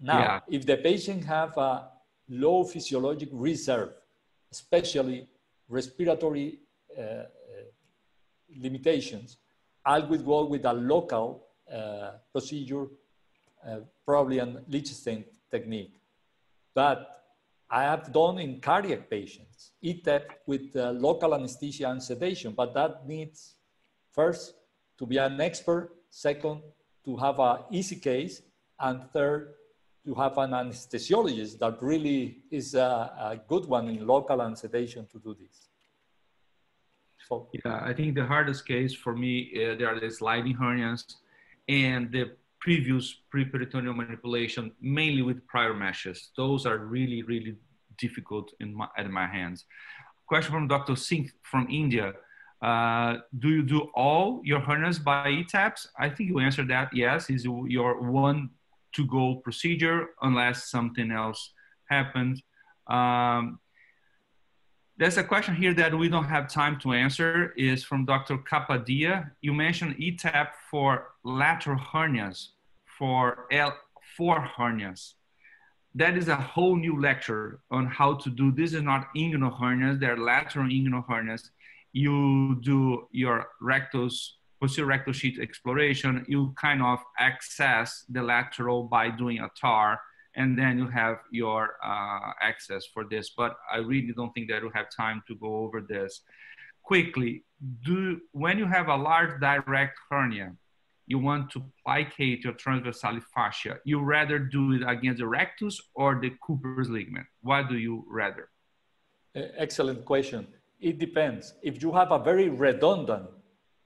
Now, yeah. if the patient have a low physiologic reserve, especially respiratory uh, uh, limitations, I would go with a local uh, procedure, uh, probably an Lichtenstein technique. But I have done in cardiac patients, ETEP with uh, local anesthesia and sedation, but that needs first to be an expert, second, to have an easy case, and third, to have an anesthesiologist that really is a, a good one in local and sedation to do this. So, yeah, I think the hardest case for me, uh, there are the sliding hernias and the previous pre-peritoneal manipulation, mainly with prior meshes. Those are really, really difficult in my, at my hands. Question from Dr. Singh from India. Uh, do you do all your hernias by ETEPS? I think you answered that. Yes, is your one to go procedure unless something else happened. Um, there's a question here that we don't have time to answer is from Dr. Kapadia. You mentioned ETEP for lateral hernias, for L4 hernias. That is a whole new lecture on how to do, this is not inguinal hernias, they're lateral inguinal hernias. You do your rectus, posterior rectal sheath exploration, you kind of access the lateral by doing a TAR and then you have your uh, access for this. But I really don't think that we have time to go over this. Quickly, do when you have a large direct hernia, you want to plicate your transversalis fascia, you rather do it against the rectus or the Cooper's ligament? What do you rather? Excellent question. It depends. If you have a very redundant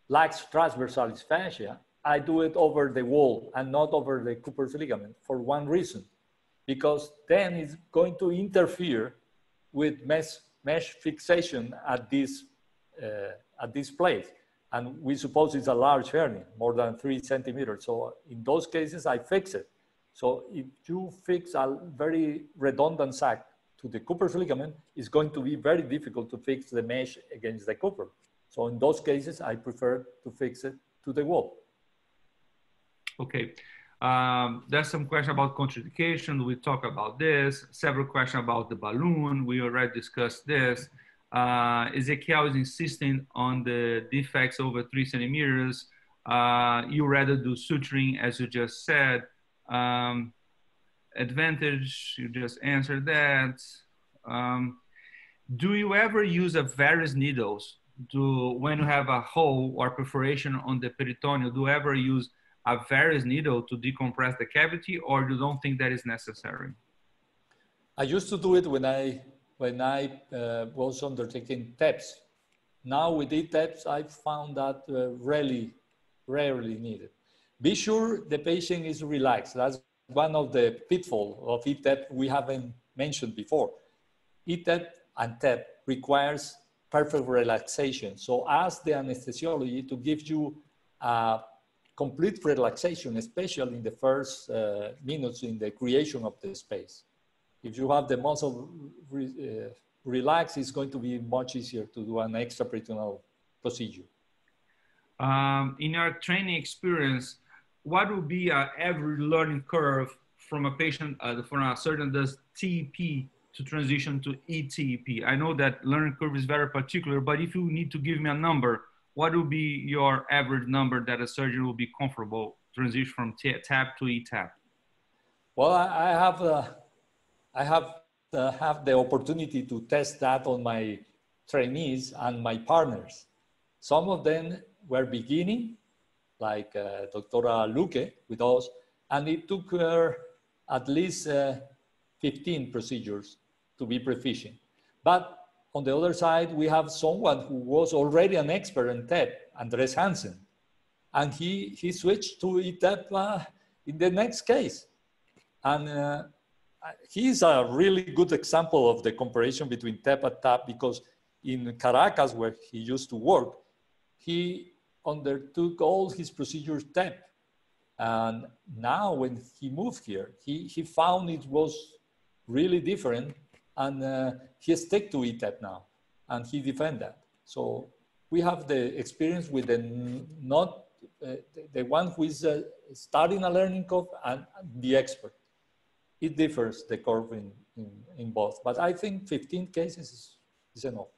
lax transversalis fascia, I do it over the wall and not over the Cooper's ligament for one reason because then it's going to interfere with mesh, mesh fixation at this, uh, at this place. And we suppose it's a large hernia, more than three centimeters. So in those cases, I fix it. So if you fix a very redundant sac to the Cooper's ligament, it's going to be very difficult to fix the mesh against the Cooper. So in those cases, I prefer to fix it to the wall. Okay. Um, there's some question about contraindication. We talk about this. Several questions about the balloon. We already discussed this. Uh, Ezekiel is insisting on the defects over three centimeters. Uh, you rather do suturing, as you just said. Um, advantage, you just answered that. Um, do you ever use a Veress needles to when you have a hole or perforation on the peritoneum? Do you ever use a Veress needle to decompress the cavity or you don't think that is necessary? I used to do it when I, when I uh, was undertaking TEPS. Now with ETEPS, I found that uh, rarely, rarely needed. Be sure the patient is relaxed. That's one of the pitfalls of ETEP we haven't mentioned before. ETEP and TEP requires perfect relaxation. So ask the anesthesiology to give you a complete relaxation, especially in the first uh, minutes in the creation of the space. If you have the muscle re, uh, relaxed, it's going to be much easier to do an extraperitoneal procedure. Um, in our training experience, what would be an average learning curve from a patient, uh, from a surgeon does TEP to transition to ETEP? I know that learning curve is very particular, but if you need to give me a number, what would be your average number that a surgeon will be comfortable transition from TAP to ETEP? Well, I have, uh, I have uh, have the opportunity to test that on my trainees and my partners. Some of them were beginning, like uh, Dr. Luque with us, and it took her at least uh, 15 procedures to be proficient. But on the other side, we have someone who was already an expert in TEP, Andres Hansen. And he, he switched to ETEP in the next case. And uh, he's a really good example of the comparison between tap and TAP because in Caracas, where he used to work, he undertook all his procedures tap. And now when he moved here, he, he found it was really different and uh, he stuck to it tap now and he defend that. So we have the experience with the not uh, the one who is uh, starting a learning curve and the expert. It differs the curve in, in, in both, but I think 15 cases is, is enough.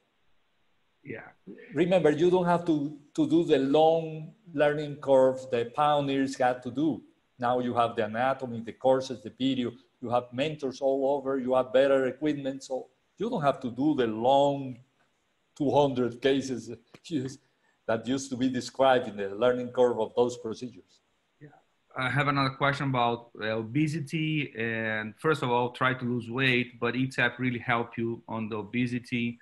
Yeah. Remember, you don't have to, to do the long learning curve the pioneers had to do. Now you have the anatomy, the courses, the video, you have mentors all over, you have better equipment. So you don't have to do the long 200 cases that used to be described in the learning curve of those procedures. I have another question about obesity. And first of all, try to lose weight, but ETEP really help you on the obesity.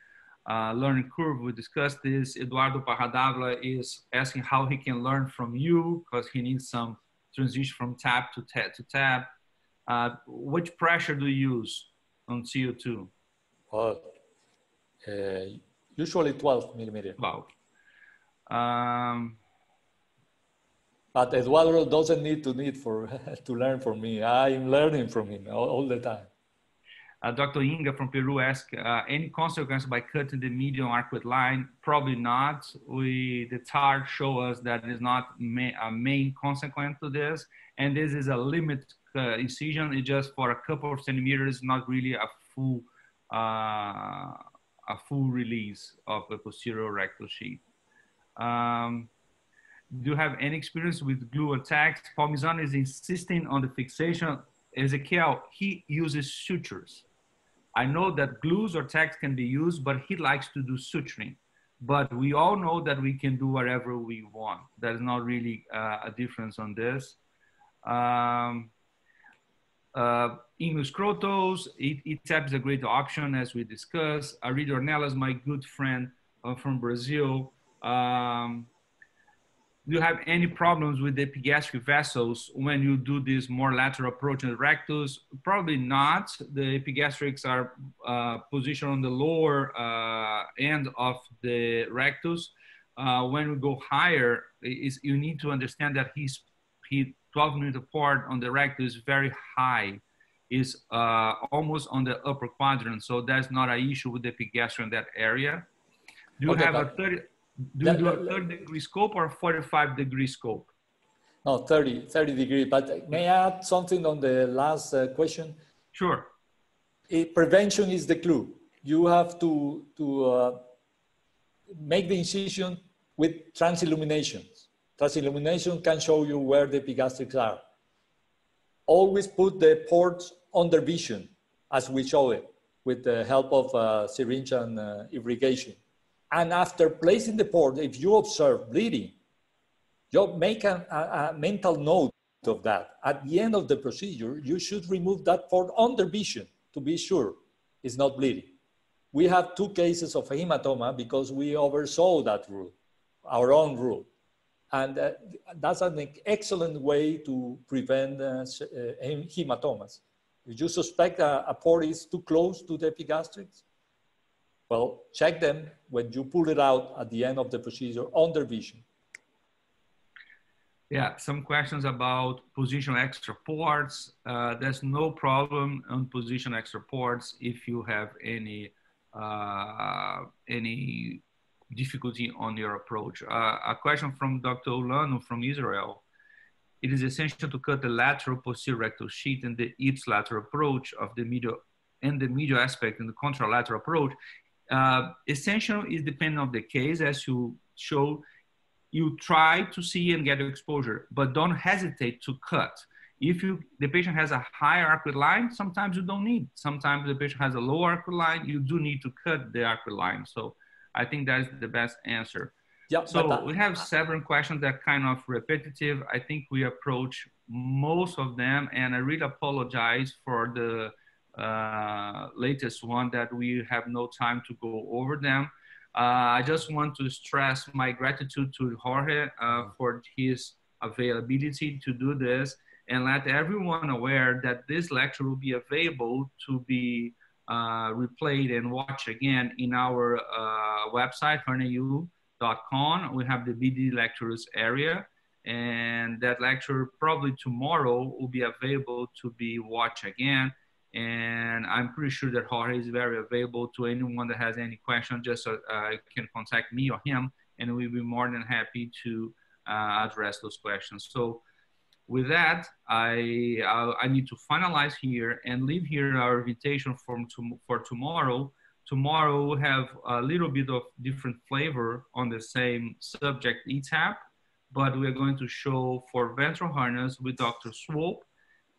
Uh, learning curve, we discussed this. Eduardo Parra-Davila is asking how he can learn from you because he needs some transition from tap to tap to tap. Uh, which pressure do you use on CO2? Uh, uh, usually 12 millimeter. Wow. Um, but Eduardo doesn't need to need for to learn from me. I'm learning from him all, all the time. Uh, Dr. Inga from Peru asked, uh, any consequence by cutting the median arcuate line? Probably not. We, the chart show us that is not ma a main consequence to this. And this is a limit uh, incision. It's just for a couple of centimeters, not really a full, uh, a full release of the posterior rectal sheath. Um, do you have any experience with glue attacks? Palmisano is insisting on the fixation. Ezekiel, he uses sutures. I know that glues or tacks can be used, but he likes to do suturing. But we all know that we can do whatever we want. There's not really uh, a difference on this. Um, uh, English Crotos, ETEP is a great option as we discussed. Aridio Ornella is my good friend uh, from Brazil. Um, do you have any problems with the epigastric vessels when you do this more lateral approach in the rectus? Probably not. The epigastrics are uh, positioned on the lower uh, end of the rectus. Uh, when we go higher, is you need to understand that he's he 12 millimeter port on the rectus is very high, is uh, almost on the upper quadrant. So that's not an issue with the epigastric in that area. Do you okay, have a 30? Do you do a 30 degree scope or a 45 degree scope? No, 30, 30 degree. But may I add something on the last uh, question? Sure. It, prevention is the clue. You have to, to uh, make the incision with transilluminations. Transillumination can show you where the epigastrics are. Always put the ports under vision, as we show it, with the help of uh, syringe and uh, irrigation. And after placing the port, if you observe bleeding, you make a, a, a, mental note of that. At the end of the procedure, you should remove that port under vision to be sure it's not bleeding. We have two cases of hematoma because we oversaw that rule, our own rule. And uh, that's an excellent way to prevent uh, uh hematomas. If you suspect a, a port is too close to the epigastrics, well, check them when you pull it out at the end of the procedure under vision. Yeah, some questions about position extra ports. Uh, there's no problem on position extra ports if you have any uh, any difficulty on your approach. Uh, a question from Dr. Olano from Israel. It is essential to cut the lateral posterior rectal sheath and the ipsilateral approach of the medial and the medial aspect in the contralateral approach. Uh, essential is depending on the case, as you show. You try to see and get exposure, but don't hesitate to cut. If you the patient has a higher arcuate line, sometimes you don't need. Sometimes the patient has a low arcuate line, you do need to cut the arcuate line. So I think that is the best answer. Yeah, so that, we have several questions that are kind of repetitive. I think we approach most of them, and I really apologize for the uh, latest one that we have no time to go over them. Uh, I just want to stress my gratitude to Jorge uh, for his availability to do this and let everyone aware that this lecture will be available to be uh, replayed and watched again in our uh, website, herniau.com. We have the BD lectures area and that lecture probably tomorrow will be available to be watched again and I'm pretty sure that Jorge is very available to anyone that has any question. Just uh, can contact me or him, and we'll be more than happy to uh, address those questions. So, with that, I I need to finalize here and leave here our invitation from for tomorrow. Tomorrow we'll have a little bit of different flavor on the same subject ETEP, but we're going to show for ventral hernias with Dr. Swope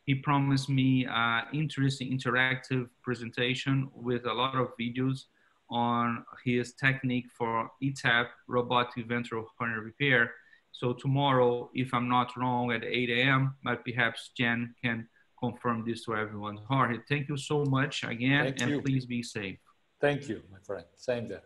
he promised me an interesting interactive presentation with a lot of videos on his technique for ETEP, robotic ventral hernia repair. So tomorrow, if I'm not wrong, at 8 a.m., but perhaps Jen can confirm this to everyone. Jorge, thank you so much again, thank and you. please be safe. Thank you, my friend. Same there.